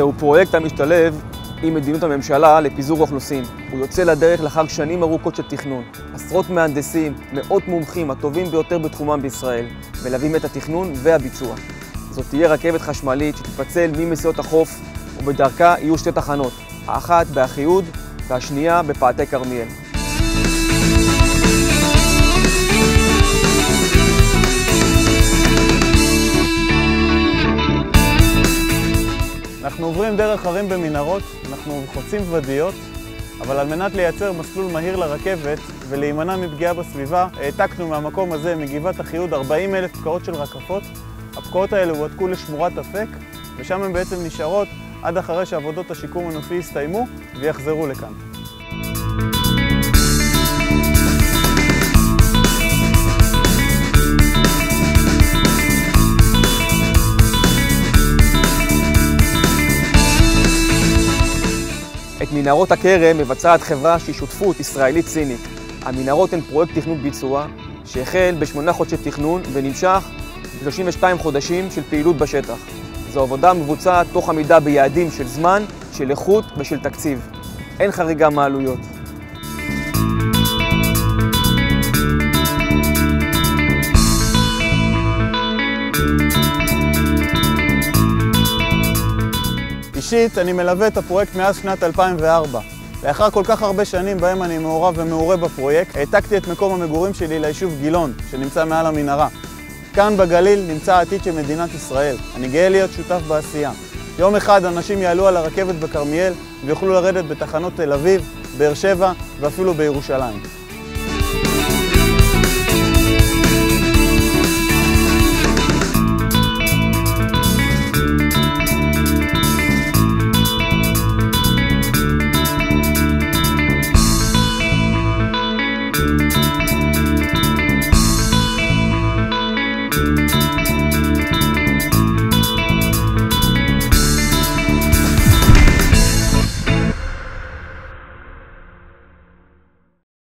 זהו פרויקט המשתלב עם מדיניות הממשלה לפיזור אוכלוסין. הוא יוצא לדרך לאחר שנים ארוכות של תכנון. עשרות מהנדסים, מאות מומחים, הטובים ביותר בתחומם בישראל, מלווים את התכנון והביצוע. זאת תהיה רכבת חשמלית שתתפצל ממסיעות החוף, ובדרכה יהיו שתי תחנות, האחת באחיהוד והשנייה בפאתי כרמיאל. אנחנו עוברים דרך הרים במנהרות, אנחנו חוצים ודיות, אבל על מנת לייצר מסלול מהיר לרכבת ולהימנע מפגיעה בסביבה, העתקנו מהמקום הזה, מגבעת אחיהוד, 40 אלף פקעות של רקפות. הפקעות האלה הועתקו לשמורת אפק, ושם הן בעצם נשארות עד אחרי שעבודות השיקום הנופי יסתיימו ויחזרו לכאן. את מנהרות הכרם מבצעת חברה שהיא שותפות ישראלית-סינית. המנהרות הן פרויקט תכנון ביצוע שהחל בשמונה חודשי תכנון ונמשך ב-32 חודשים של פעילות בשטח. זו עבודה מבוצעת תוך עמידה ביעדים של זמן, של איכות ושל תקציב. אין חריגה מעלויות. אישית, אני מלווה את הפרויקט מאז שנת 2004. לאחר כל כך הרבה שנים בהם אני מעורב ומעורה בפרויקט, העתקתי את מקום המגורים שלי ליישוב גילון, שנמצא מעל המנהרה. כאן בגליל נמצא העתיד של מדינת ישראל. אני גאה להיות שותף בעשייה. יום אחד אנשים יעלו על הרכבת בכרמיאל ויוכלו לרדת בתחנות תל אביב, באר שבע ואפילו בירושלים.